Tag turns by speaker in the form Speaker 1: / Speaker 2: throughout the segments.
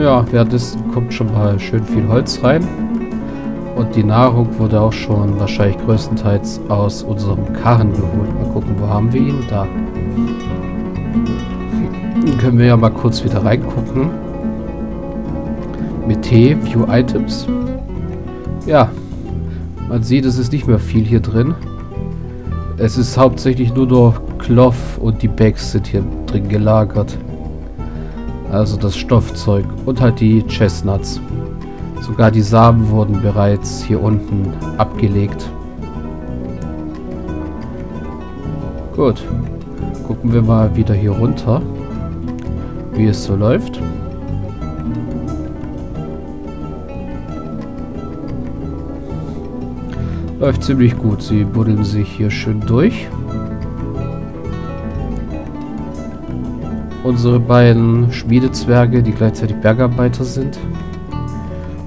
Speaker 1: Ja, währenddessen kommt schon mal schön viel Holz rein. Und die Nahrung wurde auch schon wahrscheinlich größtenteils aus unserem Karren geholt. Mal gucken, wo haben wir ihn? Da. Dann können wir ja mal kurz wieder reingucken. Mit T, View Items. Ja, man sieht, es ist nicht mehr viel hier drin. Es ist hauptsächlich nur noch Cloth und die Bags sind hier drin gelagert. Also das Stoffzeug und halt die Chestnuts. Sogar die Samen wurden bereits hier unten abgelegt. Gut. Gucken wir mal wieder hier runter, wie es so läuft. Läuft ziemlich gut. Sie buddeln sich hier schön durch. Unsere beiden Schmiedezwerge, die gleichzeitig Bergarbeiter sind.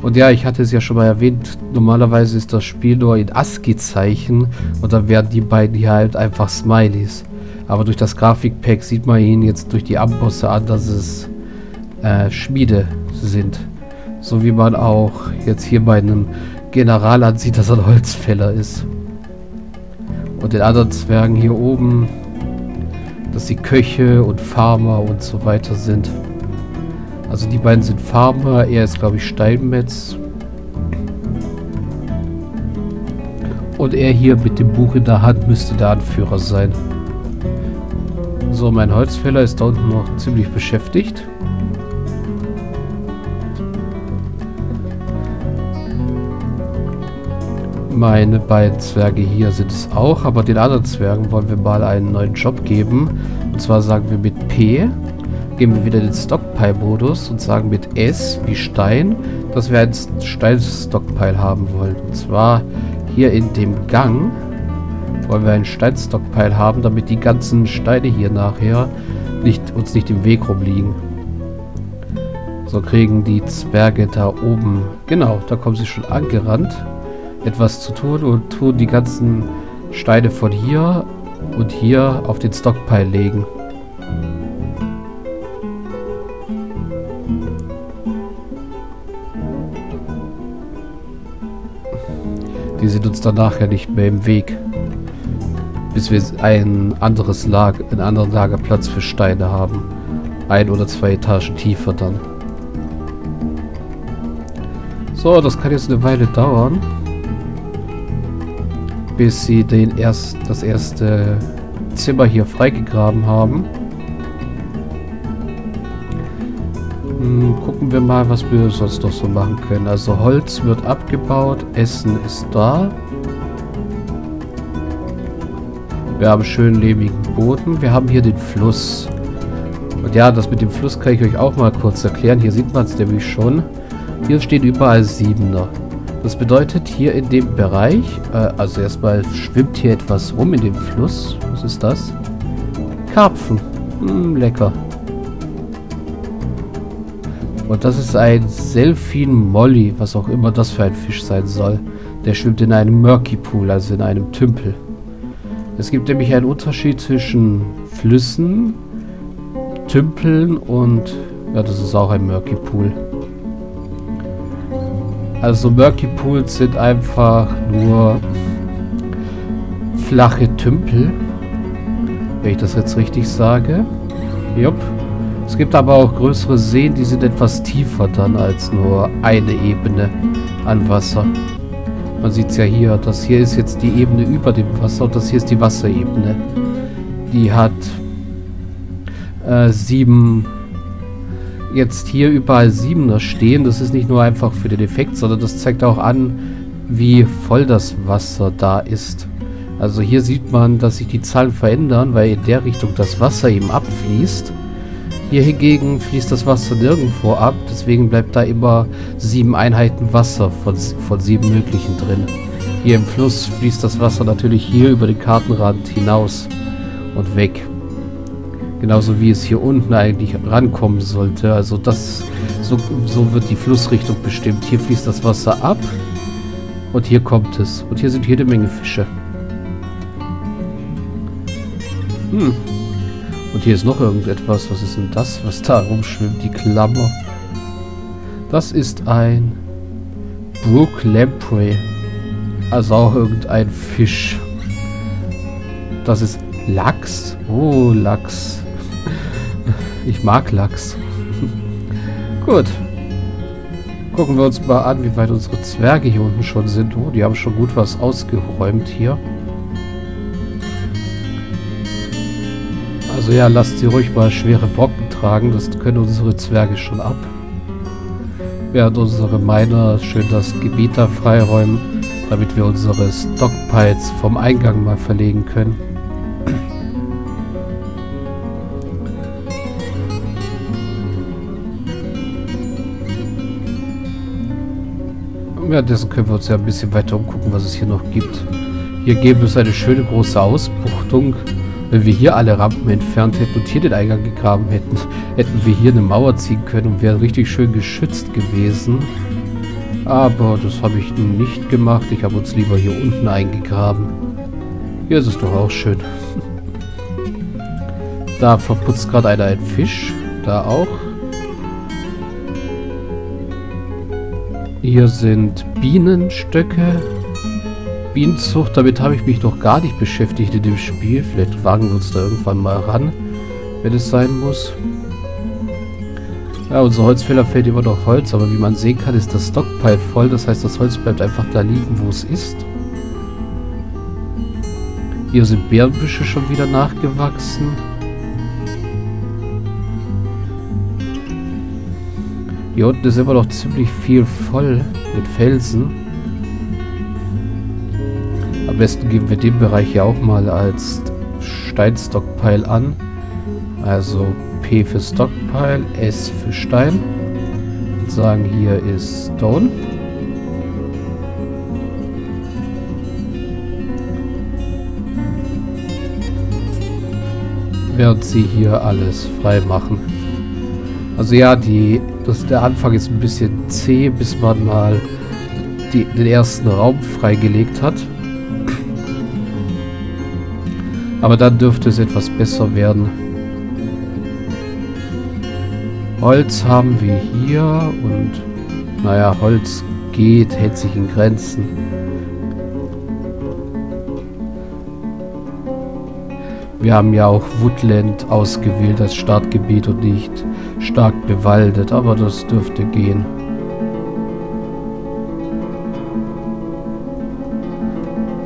Speaker 1: Und ja, ich hatte es ja schon mal erwähnt, normalerweise ist das Spiel nur in ASCII-Zeichen und dann werden die beiden hier halt einfach Smileys. Aber durch das Grafikpack sieht man ihnen jetzt durch die Ambosse an, dass es äh, Schmiede sind. So wie man auch jetzt hier bei einem General ansieht, dass er ein Holzfäller ist. Und den anderen Zwergen hier oben, dass sie Köche und Farmer und so weiter sind. Also die beiden sind Farmer, er ist glaube ich Steinmetz. Und er hier mit dem Buch in der Hand müsste der Anführer sein. So, mein Holzfäller ist da unten noch ziemlich beschäftigt. Meine beiden Zwerge hier sind es auch, aber den anderen Zwergen wollen wir mal einen neuen Job geben. Und zwar sagen wir mit P, geben wir wieder den Stockpile-Modus und sagen mit S wie Stein, dass wir einen Stein-Stockpile haben wollen. Und zwar hier in dem Gang wollen wir einen Steinstockpile haben, damit die ganzen Steine hier nachher nicht, uns nicht im Weg rumliegen. So kriegen die Zwerge da oben, genau, da kommen sie schon angerannt etwas zu tun und tun die ganzen Steine von hier und hier auf den Stockpile legen. Die sind uns dann nachher nicht mehr im Weg. Bis wir ein anderes Lager, einen anderen Lagerplatz für Steine haben. Ein oder zwei Etagen tiefer dann. So, das kann jetzt eine Weile dauern bis sie den erst, das erste Zimmer hier freigegraben haben. Hm, gucken wir mal, was wir sonst noch so machen können. Also Holz wird abgebaut, Essen ist da. Wir haben schön lebigen Boden. Wir haben hier den Fluss. Und ja, das mit dem Fluss kann ich euch auch mal kurz erklären. Hier sieht man es nämlich schon. Hier stehen überall Siebener. Das bedeutet, hier in dem Bereich, äh, also erstmal schwimmt hier etwas rum in dem Fluss. Was ist das? Karpfen. Hm, lecker. Und das ist ein Selfin Molly, was auch immer das für ein Fisch sein soll. Der schwimmt in einem Murky Pool, also in einem Tümpel. Es gibt nämlich einen Unterschied zwischen Flüssen, Tümpeln und... Ja, das ist auch ein Murky Pool. Also Murky Pools sind einfach nur flache Tümpel. Wenn ich das jetzt richtig sage. Jupp. Es gibt aber auch größere Seen, die sind etwas tiefer dann als nur eine Ebene an Wasser. Man sieht es ja hier. Das hier ist jetzt die Ebene über dem Wasser und das hier ist die Wasserebene. Die hat äh, sieben jetzt hier überall Siebener stehen, das ist nicht nur einfach für den Effekt, sondern das zeigt auch an, wie voll das Wasser da ist. Also hier sieht man, dass sich die Zahlen verändern, weil in der Richtung das Wasser eben abfließt. Hier hingegen fließt das Wasser nirgendwo ab, deswegen bleibt da immer sieben Einheiten Wasser von, von sieben möglichen drin. Hier im Fluss fließt das Wasser natürlich hier über den Kartenrand hinaus und weg. Genauso wie es hier unten eigentlich rankommen sollte. Also das, so, so wird die Flussrichtung bestimmt. Hier fließt das Wasser ab und hier kommt es. Und hier sind jede Menge Fische. Hm. Und hier ist noch irgendetwas. Was ist denn das, was da rumschwimmt? Die Klammer. Das ist ein Brook Lamprey. Also auch irgendein Fisch. Das ist Lachs. Oh, Lachs. Ich mag Lachs. Gut. Gucken wir uns mal an, wie weit unsere Zwerge hier unten schon sind. Oh, die haben schon gut was ausgeräumt hier. Also ja, lasst sie ruhig mal schwere Brocken tragen. Das können unsere Zwerge schon ab. Während unsere Miner schön das Gebiet da freiräumen, damit wir unsere Stockpiles vom Eingang mal verlegen können. Währenddessen können wir uns ja ein bisschen weiter umgucken, was es hier noch gibt. Hier gäbe es eine schöne große Ausbuchtung. Wenn wir hier alle Rampen entfernt hätten und hier den Eingang gegraben hätten, hätten wir hier eine Mauer ziehen können und wären richtig schön geschützt gewesen. Aber das habe ich nicht gemacht. Ich habe uns lieber hier unten eingegraben. Hier ist es doch auch schön. Da verputzt gerade einer einen Fisch. Da auch. Hier sind Bienenstöcke. Bienenzucht, damit habe ich mich noch gar nicht beschäftigt in dem Spiel. Vielleicht wagen wir uns da irgendwann mal ran, wenn es sein muss. Ja, unser Holzfäller fällt immer noch Holz, aber wie man sehen kann, ist das Stockpile voll. Das heißt, das Holz bleibt einfach da liegen, wo es ist. Hier sind Bärenbüsche schon wieder nachgewachsen. Hier unten ist immer noch ziemlich viel voll mit Felsen. Am besten geben wir den Bereich hier auch mal als Steinstockpile an. Also P für Stockpile, S für Stein. Und sagen, hier ist Stone. Während sie hier alles frei machen. Also ja, die das, der Anfang ist ein bisschen zäh, bis man mal die, den ersten Raum freigelegt hat. Aber dann dürfte es etwas besser werden. Holz haben wir hier und naja, Holz geht, hält sich in Grenzen. Wir haben ja auch Woodland ausgewählt als Startgebiet und nicht stark bewaldet, aber das dürfte gehen.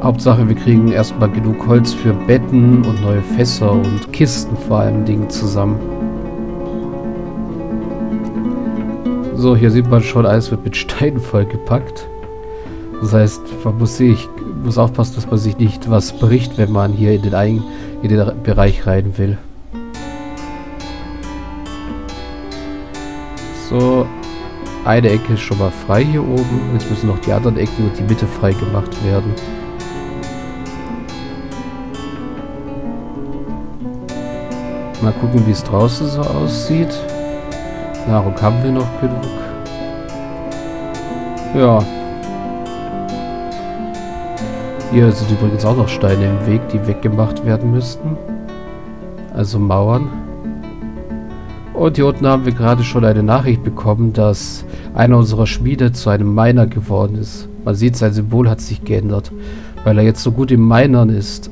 Speaker 1: Hauptsache, wir kriegen erstmal genug Holz für Betten und neue Fässer und Kisten vor allem Dingen zusammen. So, hier sieht man schon, alles wird mit Steinen vollgepackt. Das heißt, man muss, sich, muss aufpassen, dass man sich nicht was bricht, wenn man hier in den, Ein in den Bereich rein will. So, eine Ecke ist schon mal frei hier oben. Jetzt müssen noch die anderen Ecken und die Mitte frei gemacht werden. Mal gucken, wie es draußen so aussieht. Nahrung haben wir noch genug. Ja. Hier sind übrigens auch noch Steine im Weg, die weggemacht werden müssten. Also Mauern. Und hier unten haben wir gerade schon eine Nachricht bekommen, dass einer unserer Schmiede zu einem Miner geworden ist. Man sieht, sein Symbol hat sich geändert, weil er jetzt so gut im Minern ist.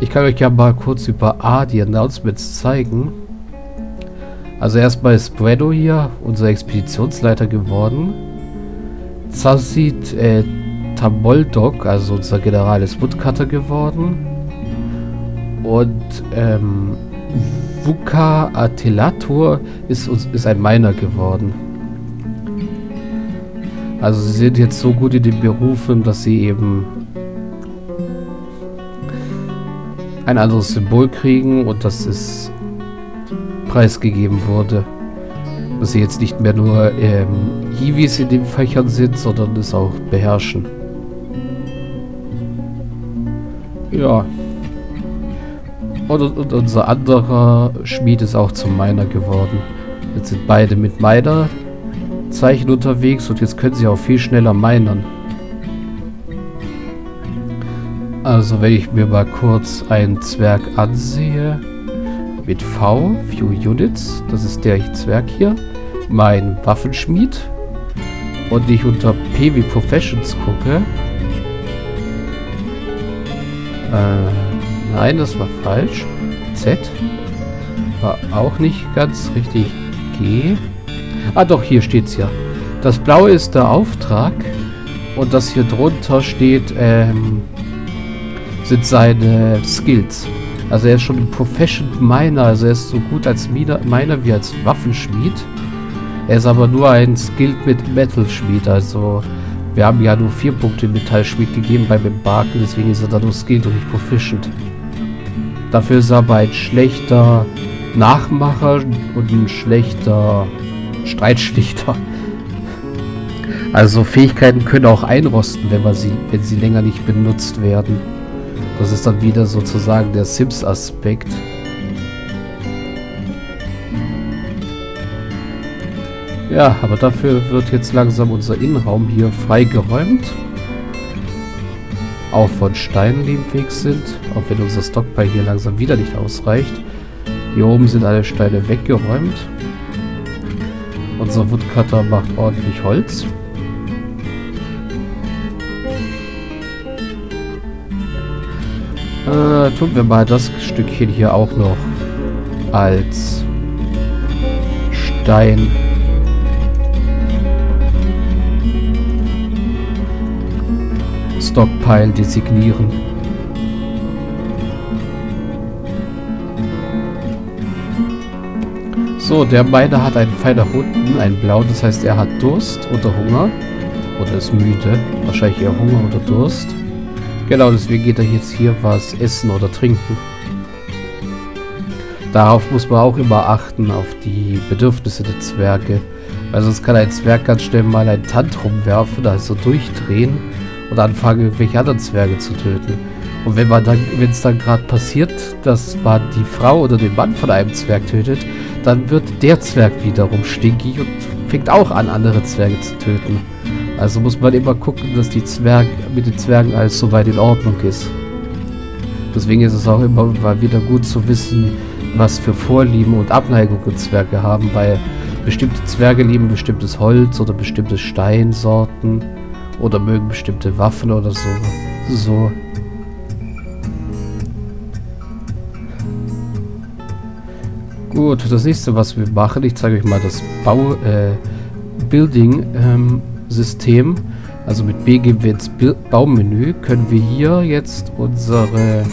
Speaker 1: Ich kann euch ja mal kurz über A die Announcements zeigen. Also erstmal ist Bredo hier, unser Expeditionsleiter geworden. Zazit äh, Tamoldok, also unser General ist Woodcutter geworden. Und ähm, Vuka Atelator ist, ist ein Miner geworden. Also sie sind jetzt so gut in den Berufen, dass sie eben ein anderes Symbol kriegen und das ist preisgegeben wurde. Dass sie jetzt nicht mehr nur ähm, Hiwis in den Fächern sind, sondern es auch beherrschen. Ja. Und, und, unser anderer Schmied ist auch zum Miner geworden. Jetzt sind beide mit Miner-Zeichen unterwegs und jetzt können sie auch viel schneller minern. Also wenn ich mir mal kurz einen Zwerg ansehe, mit V, View Units, das ist der Zwerg hier, mein Waffenschmied und ich unter PW Professions gucke. Äh, nein, das war falsch. Z war auch nicht ganz richtig. G. Ah doch, hier steht's ja. Das blaue ist der Auftrag und das hier drunter steht, ähm, sind seine Skills. Also er ist schon ein Professional Miner, also er ist so gut als Miner, wie als Waffenschmied. Er ist aber nur ein Skilled mit Metal Schmied, also wir haben ja nur vier Punkte Metallschmied gegeben beim Embarken, deswegen ist er da nur Skilled und nicht Proficient. Dafür ist er aber ein schlechter Nachmacher und ein schlechter Streitschlichter. Also Fähigkeiten können auch einrosten, wenn, man sie, wenn sie länger nicht benutzt werden. Das ist dann wieder sozusagen der Sims-Aspekt. Ja, aber dafür wird jetzt langsam unser Innenraum hier freigeräumt. Auch von Steinen, die im Weg sind. Auch wenn unser Stockpile hier langsam wieder nicht ausreicht. Hier oben sind alle Steine weggeräumt. Unser Woodcutter macht ordentlich Holz. Äh, tun wir mal das Stückchen hier auch noch als Stein. Stockpile designieren. So, der Miner hat einen Pfeil nach unten, einen blauen, das heißt er hat Durst oder Hunger. Oder ist müde. Wahrscheinlich eher Hunger oder Durst. Genau, deswegen geht er jetzt hier was essen oder trinken. Darauf muss man auch immer achten, auf die Bedürfnisse der Zwerge. Weil sonst kann ein Zwerg ganz schnell mal ein Tantrum werfen, also durchdrehen und anfangen, irgendwelche anderen Zwerge zu töten. Und wenn man dann, wenn es dann gerade passiert, dass man die Frau oder den Mann von einem Zwerg tötet, dann wird der Zwerg wiederum stinkig und fängt auch an, andere Zwerge zu töten. Also muss man immer gucken, dass die Zwerge mit den Zwergen alles soweit in Ordnung ist. Deswegen ist es auch immer mal wieder gut zu wissen, was für Vorlieben und Abneigungen Zwerge haben, weil bestimmte Zwerge lieben bestimmtes Holz oder bestimmte Steinsorten oder mögen bestimmte Waffen oder so. So. Gut, das nächste, was wir machen, ich zeige euch mal das Bau, äh, Building, ähm, System, also mit B gehen wir ins Baummenü, können wir hier jetzt unsere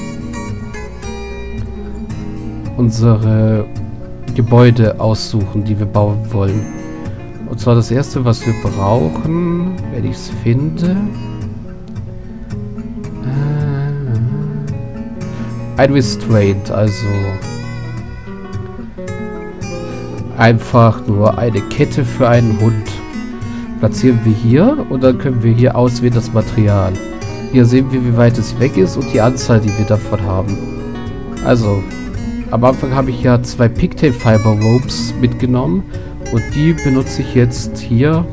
Speaker 1: unsere Gebäude aussuchen, die wir bauen wollen. Und zwar das erste, was wir brauchen, wenn ich es finde. Äh, ein Restraint, also einfach nur eine Kette für einen Hund platzieren wir hier und dann können wir hier auswählen das Material. Hier sehen wir, wie weit es weg ist und die Anzahl, die wir davon haben. Also, am Anfang habe ich ja zwei Pigtail Fiber Ropes mitgenommen und die benutze ich jetzt hier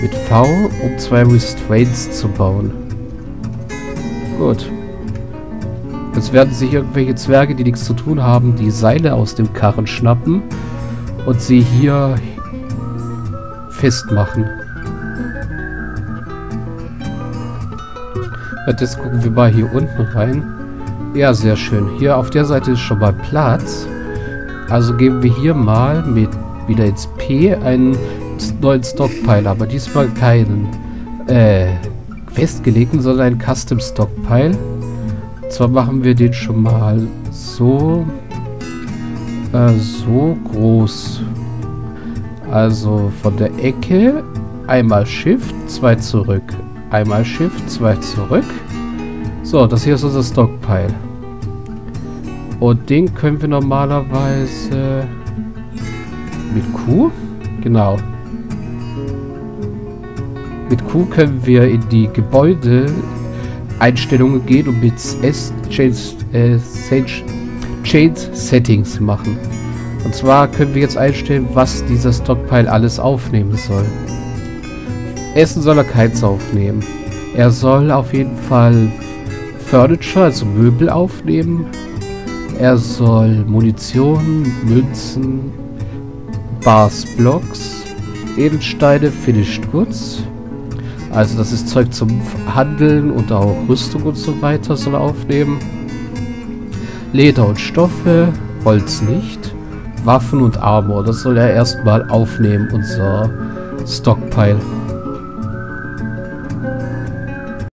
Speaker 1: mit V, um zwei Restraints zu bauen. Gut. Jetzt werden sich irgendwelche Zwerge, die nichts zu tun haben, die Seile aus dem Karren schnappen und sie hier festmachen. Jetzt gucken wir mal hier unten rein. Ja, sehr schön. Hier auf der Seite ist schon mal Platz. Also geben wir hier mal mit wieder ins P einen neuen Stockpile, aber diesmal keinen äh, festgelegten, sondern einen Custom Stockpile. Und zwar machen wir den schon mal so äh, so groß. Also von der Ecke einmal Shift, zwei zurück. Einmal Shift, zwei zurück. So, das hier ist unser Stockpile. Und den können wir normalerweise mit Q? Genau. Mit Q können wir in die Gebäude Einstellungen gehen und mit S Change, äh, Change Settings machen. Und zwar können wir jetzt einstellen, was dieser Stockpile alles aufnehmen soll. Essen soll er keins aufnehmen. Er soll auf jeden Fall Furniture, also Möbel aufnehmen. Er soll Munition, Münzen, Barsblocks. Edelsteine, Finished Goods. Also das ist Zeug zum Handeln und auch Rüstung und so weiter soll er aufnehmen. Leder und Stoffe, Holz nicht. Waffen und Armor, das soll er erstmal aufnehmen, unser Stockpile.